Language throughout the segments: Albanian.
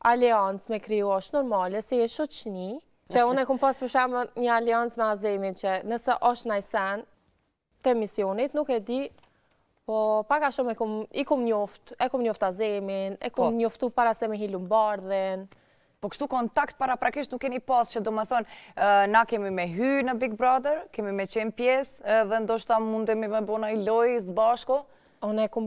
Aleancë me kriju është normale se e shoqnia. Që unë e kum pas për shembull një aleancë me Azemin që nëse është naj sen të emisionit nuk e di po pak a shumë e kum i kum njoft e kum njoft Azemin e kum njoft edhe para se me hi Lumbardhin. Po kështu kontakt paraprakisht nuk keni pas që domethën na kemi me hy në Big Brother kemi me qenë pjesë edhe ndoshta mundemi me bo naj lojë së bashku. Unë e kum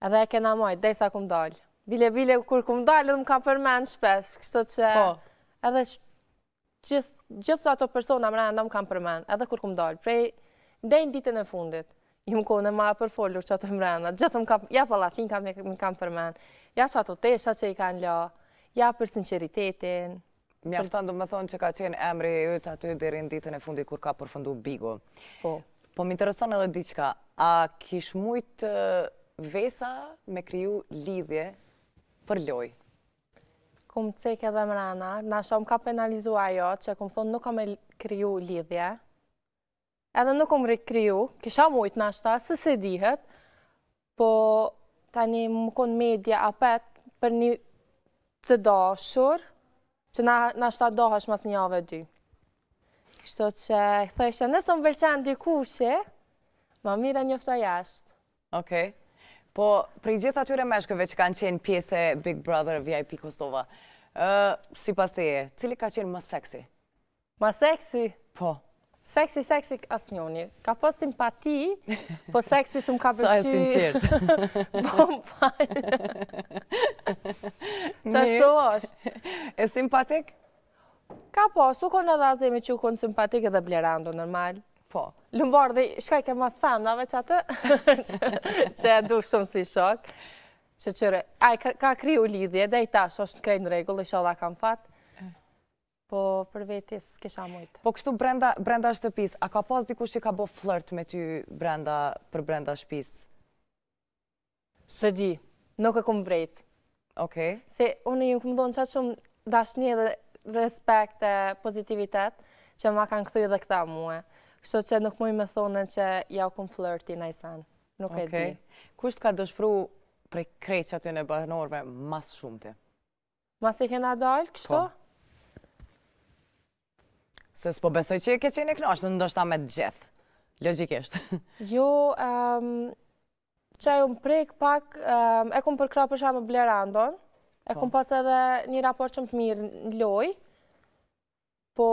Edhe e kena majt, dej sa kum dalë. Bile, bile, kur kum dalë, edhe më kan përmen shpesh, kështu që... Po. Edhe gjithë ato persona mrenda më kan përmen, edhe kur kum dalë, prej, dej në ditën e fundit, jom kon ma e përfolur që ato mrenda, gjithë më kan, ja pallat që i më kan përmen, ja qato tesha që i kanë la, ja për sinceritetin, Mjafton domethonë që ka qenë emri yt aty deri n ditën e fundit kur ka përfundu Bigu. Po. Po më intereson edhe diçka, a kish mujtë Vesa me kriju lidhje për lojë? Kum cek edhe mrena, nashta më ka penalizu ajo, që kum thonë nuk kam me kriju lidhje. edhe nuk kum kriju, kisha mujtë nashta, se s'i dihet, po tani u kon media apet për një të dashur, që nashta dahesh mas një jave dy. Kështu që thojsha, nëse më pëlqen dikushi, ma mirë njoftoj jashtë. Okej. Po, prej gjithë atyre meshkujve që kanë qenë pjesë e Big Brother VIP Kosova, sipas teje, cili ka qenë ma seksi? Ma seksi? Po. Seksi, seksi asnjoni. Ka po simpatik, po seksi s'më ka pëlqy... Sa e sinqertë. Po më fal. Qashtu është? E simpatik? Ka po, se u konë edhe Azemi që u konë simpatik edhe Blerando, normal. Po. Lumbardhi, shka i ke mas fanave, veç atë, që e du shumë si shok. Shyqyr, ai ka kriju lidhje, dhe tash është krejt n rregull, ishalla kan fat. Po për veti s'kisha mujtë. Po kështu brenda, brenda shtëpisë, a ka pas dikush që ka bo flirt me ty brenda, për brenda shpisë? S'e di, nuk e kum vrejt. Okej. Okay. Se unë ju kum dhonë qaq shumë dashni dhe respekt e pozitivitet që ma kanë kthy edhe këta mu. Kështu që nuk muj me thonë që ja u kon flirt najsen. Nuk e di. Kush t'ka dëshpru prej krejt atyne banorve ma së shumti? Masi keni dalë, kështu? Po. Se s'po besoj që je ke qenë e knaqun ndoshta me të gjithë. Logikisht. Jo, që jum prek pak, e kum përkrah për shembull Blerandon, e kum po. pas edhe një raport shumë të mirë në lojë, po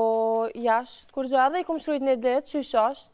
jashtë kurgja edhe i kum shkrujt një ditë qysh osht,